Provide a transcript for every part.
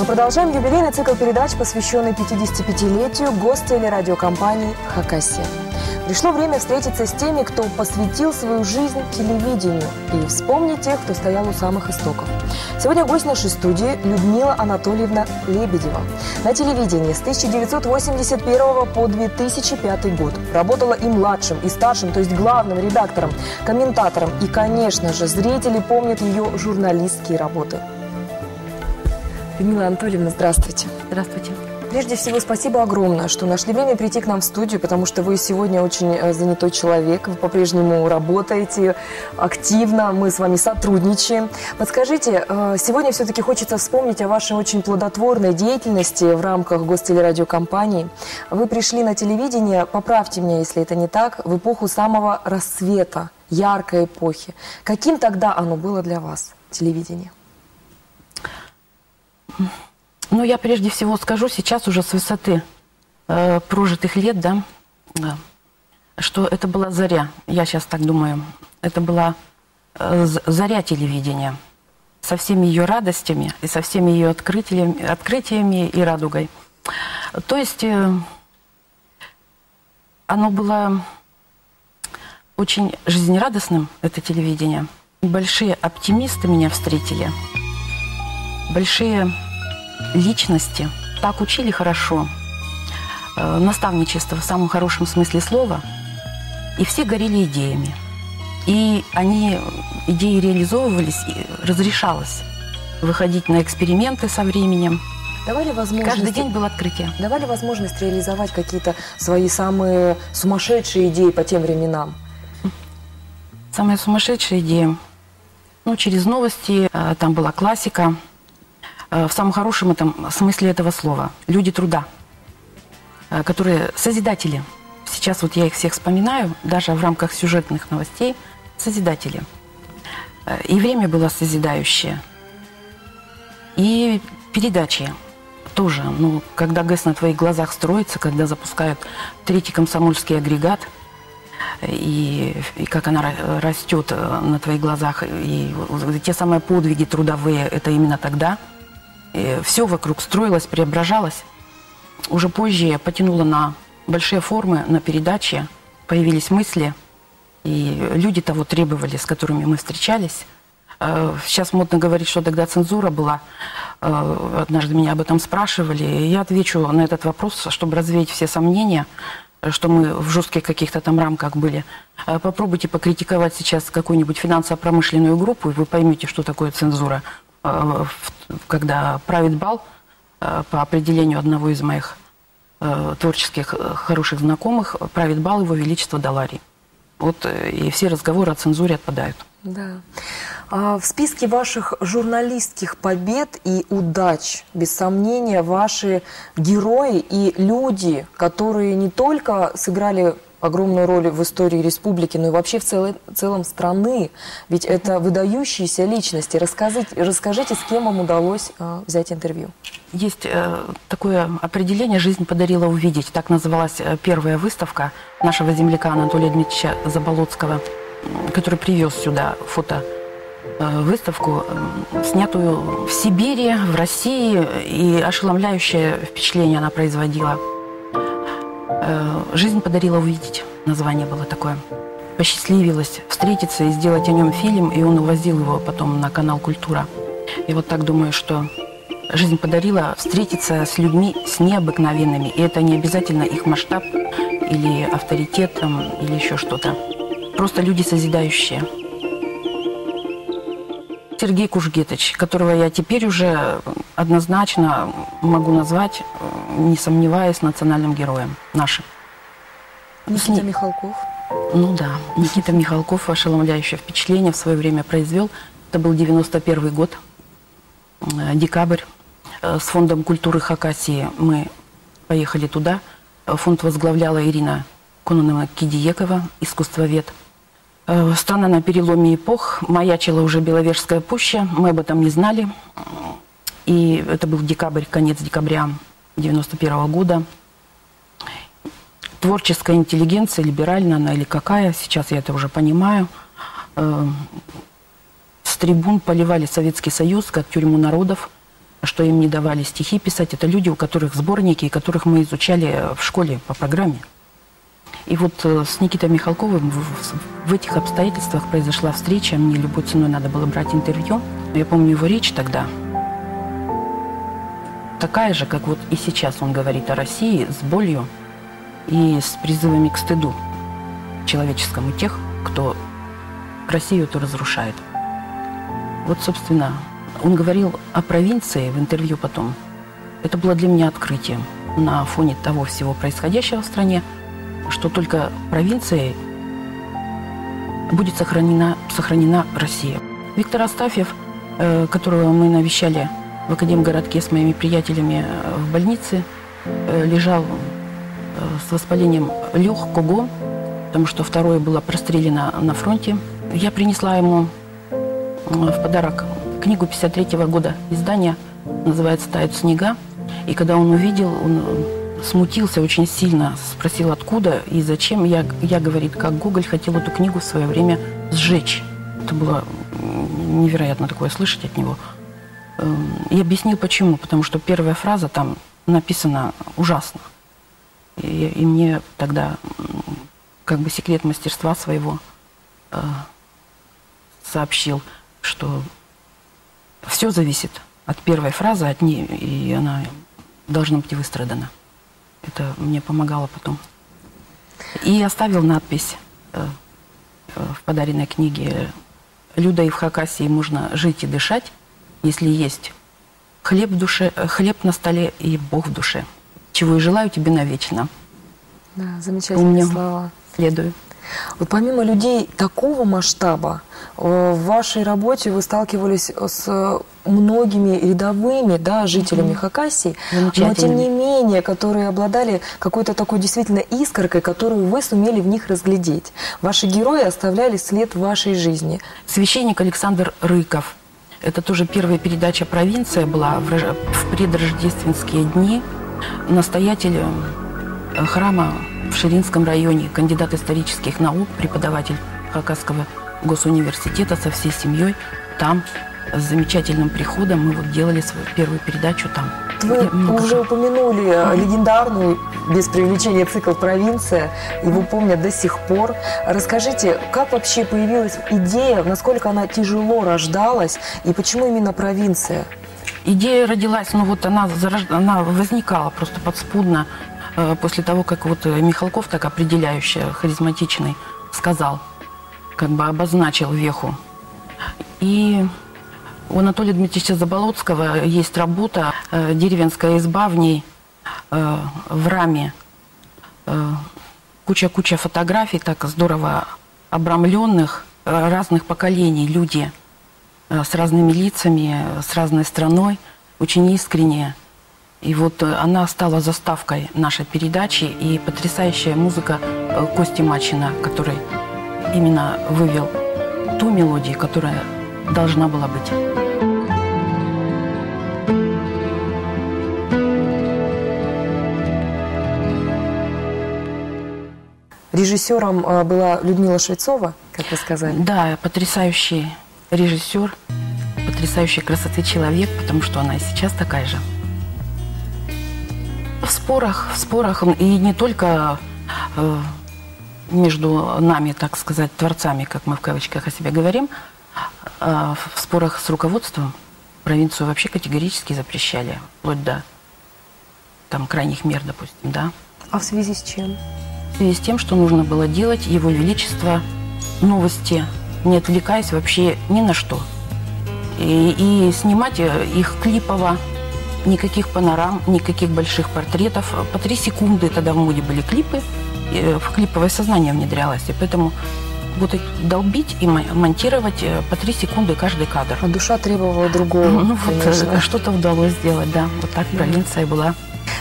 Мы продолжаем юбилейный цикл передач, посвященный 55-летию гостелерадиокомпании «Хакасия». Пришло время встретиться с теми, кто посвятил свою жизнь телевидению и вспомнить тех, кто стоял у самых истоков. Сегодня гость нашей студии Людмила Анатольевна Лебедева. На телевидении с 1981 по 2005 год работала и младшим, и старшим, то есть главным редактором, комментатором. И, конечно же, зрители помнят ее журналистские работы. Людмила Анатольевна, здравствуйте. Здравствуйте. Прежде всего, спасибо огромное, что нашли время прийти к нам в студию, потому что вы сегодня очень э, занятой человек, вы по-прежнему работаете активно, мы с вами сотрудничаем. Подскажите, э, сегодня все-таки хочется вспомнить о вашей очень плодотворной деятельности в рамках гостелерадиокомпании. Вы пришли на телевидение, поправьте меня, если это не так, в эпоху самого рассвета, яркой эпохи. Каким тогда оно было для вас, телевидение? Ну, я прежде всего скажу сейчас уже с высоты э, прожитых лет, да, э, что это была заря. Я сейчас так думаю. Это была э, заря телевидения со всеми ее радостями и со всеми ее открытиями, открытиями и радугой. То есть э, оно было очень жизнерадостным, это телевидение. Большие оптимисты меня встретили. Большие личности так учили хорошо, э, наставничество в самом хорошем смысле слова, и все горели идеями. И они, идеи реализовывались, и разрешалось выходить на эксперименты со временем. Давали возможность... Каждый день было открытие. Давали возможность реализовать какие-то свои самые сумасшедшие идеи по тем временам? Самая сумасшедшая идея? Ну, через новости, э, там была классика – в самом хорошем этом смысле этого слова. Люди труда, э, которые созидатели. Сейчас вот я их всех вспоминаю, даже в рамках сюжетных новостей, созидатели. Э, и время было созидающее. И передачи тоже. Ну, когда ГЭС на твоих глазах строится, когда запускают третий комсомольский агрегат, и, и как она растет на твоих глазах, и те самые подвиги трудовые, это именно тогда – и все вокруг строилось, преображалось. Уже позже я потянула на большие формы, на передачи, появились мысли, и люди того требовали, с которыми мы встречались. Э, сейчас модно говорить, что тогда цензура была. Э, однажды меня об этом спрашивали. И я отвечу на этот вопрос, чтобы развеять все сомнения, что мы в жестких каких-то там рамках были. Э, попробуйте покритиковать сейчас какую-нибудь финансово-промышленную группу, и вы поймете, что такое цензура. Э, когда правит бал э, по определению одного из моих э, творческих хороших знакомых, правит бал его величество Далари. Вот и все разговоры о цензуре отпадают. Да. А в списке ваших журналистских побед и удач, без сомнения, ваши герои и люди, которые не только сыграли огромную роль в истории республики, но и вообще в целой, целом страны. Ведь это выдающиеся личности. Расскажите, расскажите с кем вам удалось э, взять интервью? Есть э, такое определение «Жизнь подарила увидеть». Так называлась э, первая выставка нашего земляка Анатолия Дмитриевича Заболоцкого, который привез сюда фото э, выставку, э, снятую в Сибири, в России, и ошеломляющее впечатление она производила – жизнь подарила увидеть. Название было такое. Посчастливилась встретиться и сделать о нем фильм, и он увозил его потом на канал «Культура». И вот так думаю, что жизнь подарила встретиться с людьми, с необыкновенными. И это не обязательно их масштаб или авторитет там, или еще что-то. Просто люди созидающие. Сергей Кужгетович, которого я теперь уже однозначно могу назвать, не сомневаясь, национальным героем нашим. Никита Михалков? Ну да, Никита Михалков ошеломляющее впечатление в свое время произвел. Это был 91 год, э, декабрь. Э, с Фондом культуры Хакасии мы поехали туда. Фонд возглавляла Ирина Кононова Кидиекова, искусствовед. Э, страна на переломе эпох, маячила уже Беловежская пуща, мы об этом не знали. И это был декабрь, конец декабря 91 -го года. Творческая интеллигенция, либеральная она или какая, сейчас я это уже понимаю, э, с трибун поливали Советский Союз как тюрьму народов. что им не давали стихи писать. Это люди, у которых сборники, которых мы изучали в школе по программе. И вот э, с Никитой Михалковым в, в этих обстоятельствах произошла встреча. Мне любой ценой надо было брать интервью. Я помню его речь тогда. Такая же, как вот и сейчас он говорит о России с болью и с призывами к стыду человеческому тех, кто Россию эту разрушает. Вот, собственно, он говорил о провинции в интервью потом. Это было для меня открытием на фоне того всего происходящего в стране, что только провинцией будет сохранена, сохранена Россия. Виктор Астафьев, э, которого мы навещали в Академгородке с моими приятелями э, в больнице, э, лежал с воспалением легкого, потому что второе было прострелено на фронте. Я принесла ему в подарок книгу 53 -го года издания, называется «Тают снега». И когда он увидел, он смутился очень сильно, спросил, откуда и зачем. Я, я говорит, как Гоголь хотел эту книгу в свое время сжечь. Это было невероятно такое слышать от него. Эм, и объяснил, почему. Потому что первая фраза там написана ужасно. И, и мне тогда как бы секрет мастерства своего э, сообщил, что все зависит от первой фразы, от ней, и она должна быть выстрадана. Это мне помогало потом. И оставил надпись э, э, в подаренной книге «Люда и в Хакасии можно жить и дышать, если есть хлеб в душе, э, хлеб на столе и Бог в душе. Чего и желаю тебе навечно». Да, замечательные Помню, слова. Следую. Вот помимо людей такого масштаба, э, в вашей работе вы сталкивались с многими рядовыми да, жителями mm-hmm. Хакасии, но тем не менее, которые обладали какой-то такой действительно искоркой, которую вы сумели в них разглядеть. Ваши герои оставляли след в вашей жизни. Священник Александр Рыков. Это тоже первая передача «Провинция» была в предрождественские дни. Настоятель э, храма в Ширинском районе, кандидат исторических наук, преподаватель Хакасского госуниверситета со всей семьей. Там с замечательным приходом мы вот делали свою первую передачу там. Вы много... уже упомянули легендарную, без привлечения цикл «Провинция». Его помнят до сих пор. Расскажите, как вообще появилась идея, насколько она тяжело рождалась, и почему именно «Провинция»? Идея родилась, ну вот она, она возникала просто подспудно Э, после того, как вот э, Михалков, так определяющий, харизматичный, сказал, как бы обозначил веху. И у Анатолия Дмитриевича Заболоцкого есть работа э, «Деревенская изба», в ней в раме куча-куча фотографий, так здорово обрамленных, разных поколений, люди с разными лицами, с разной страной, очень искренние – и вот э, она стала заставкой нашей передачи и потрясающая музыка э, Кости Мачина, который именно вывел ту мелодию, которая должна была быть. Режиссером э, была Людмила Швецова, как вы сказали. Да, потрясающий режиссер, потрясающей красоты человек, потому что она и сейчас такая же в спорах, в спорах, и не только э, между нами, так сказать, творцами, как мы в кавычках о себе говорим, а в спорах с руководством провинцию вообще категорически запрещали, вплоть до там крайних мер, допустим, да. А в связи с чем? В связи с тем, что нужно было делать Его Величество новости, не отвлекаясь вообще ни на что. И, и снимать их клипово, никаких панорам, никаких больших портретов. По три секунды тогда в моде были клипы, э, в клиповое сознание внедрялось. И поэтому вот долбить и монтировать э, по три секунды каждый кадр. А душа требовала другого. Ну вот э, что-то удалось сделать, да. Вот так провинция была.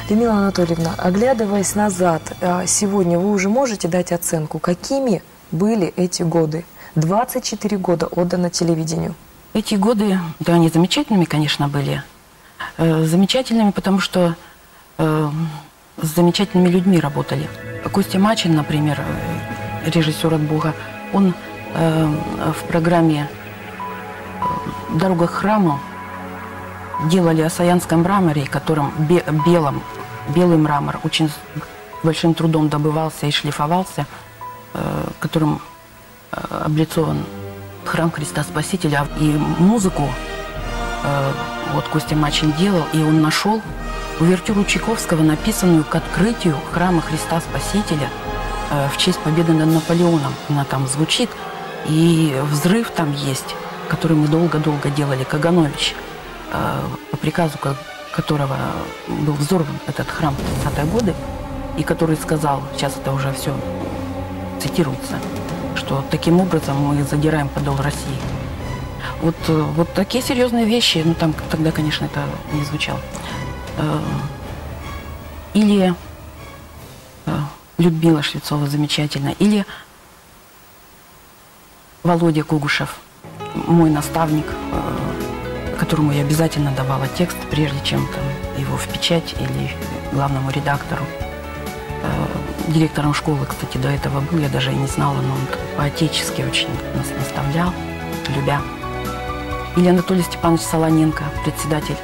Людмила Анатольевна, оглядываясь назад, сегодня вы уже можете дать оценку, какими были эти годы? 24 года отдано телевидению. Эти годы, да, они замечательными, конечно, были. Э, замечательными, потому что э, с замечательными людьми работали. Костя Мачин, например, э, режиссер от Бога, он в программе «Дорога к храму» делали осаянском мраморе, которым бе- белым, белый мрамор очень большим трудом добывался и шлифовался, э, которым э, облицован храм Христа Спасителя. И музыку э, вот Костя Мачин делал, и он нашел увертюру Чайковского, написанную к открытию храма Христа Спасителя э, в честь победы над Наполеоном. Она там звучит, и взрыв там есть, который мы долго-долго делали, Каганович, э, по приказу ко- которого был взорван этот храм в 30-е годы, и который сказал, сейчас это уже все цитируется, что таким образом мы задираем подол России. Вот, э, вот такие серьезные вещи, ну там тогда, конечно, это не звучало. Э, Или э, Людмила Швецова замечательно, или Володя Кугушев, мой наставник, э, которому я обязательно давала текст, прежде чем там, его в печать или главному редактору. Э, Директором школы, кстати, до этого был, я даже и не знала, но он по-отечески очень нас наставлял, любя. Или Анатолий Степанович Солоненко, председатель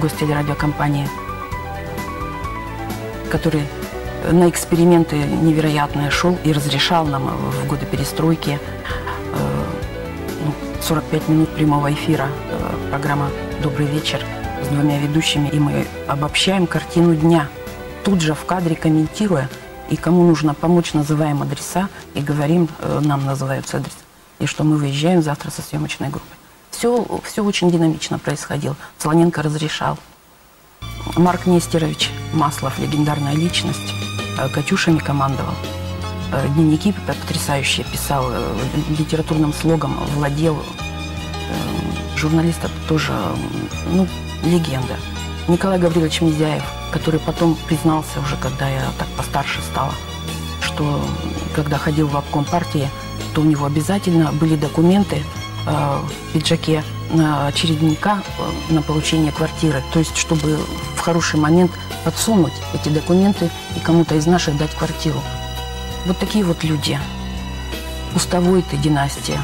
гостелерадиокомпании, который на эксперименты невероятные шел и разрешал нам в годы перестройки э, ну, 45 минут прямого эфира, э, программа «Добрый вечер» с двумя ведущими, и мы обобщаем картину дня, тут же в кадре комментируя, и кому нужно помочь, называем адреса и говорим, э, нам называются адреса, и что мы выезжаем завтра со съемочной группой. Все, все очень динамично происходило. Солоненко разрешал. Марк Нестерович Маслов, легендарная личность, э, Катюшами командовал. Э, Дневники потрясающие писал, э, литературным слогом владел. Э, Журналист это тоже, ну, легенда. Николай Гаврилович Мизяев, который потом признался уже, когда я так постарше стала, что когда ходил в обком партии, то у него обязательно были документы в пиджаке на очередника э, на получение квартиры. То есть, чтобы в хороший момент подсунуть эти документы и кому-то из наших дать квартиру. Вот такие вот люди. Пустовой ты династия.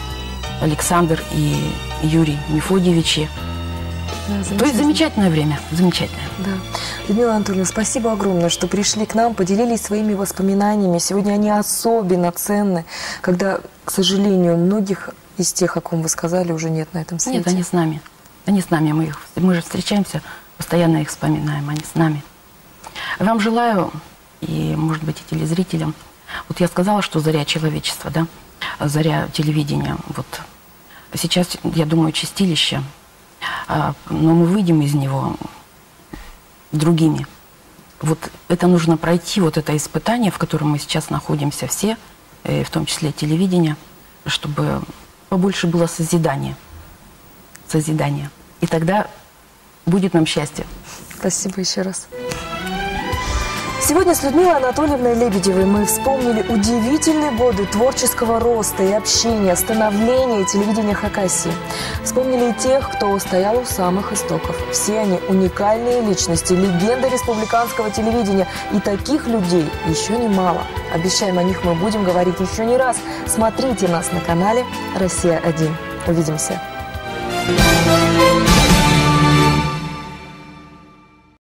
Александр и Юрий Мефодьевичи. Да, То есть замечательно. замечательное время, замечательное. Да. Людмила Анатольевна, спасибо огромное, что пришли к нам, поделились своими воспоминаниями. Сегодня они особенно ценны, когда, к сожалению, многих из тех, о ком вы сказали, уже нет на этом свете. Нет, они с нами. Они с нами. Мы, их, мы же встречаемся, постоянно их вспоминаем. Они с нами. Вам желаю, и, может быть, и телезрителям, вот я сказала, что заря человечества, да, заря телевидения. Вот сейчас, я думаю, чистилище, а, но мы выйдем из него другими. Вот это нужно пройти, вот это испытание, в котором мы сейчас находимся все, э, в том числе телевидение, чтобы побольше было созидания. Созидания. И тогда будет нам счастье. Спасибо еще раз. Сегодня с Людмилой Анатольевной Лебедевой мы вспомнили удивительные годы творческого роста и общения, становления телевидения Хакасии. Вспомнили и тех, кто стоял у самых истоков. Все они уникальные личности, легенды республиканского телевидения. И таких людей еще немало. Обещаем, о них мы будем говорить еще не раз. Смотрите нас на канале «Россия-1». Увидимся. Thank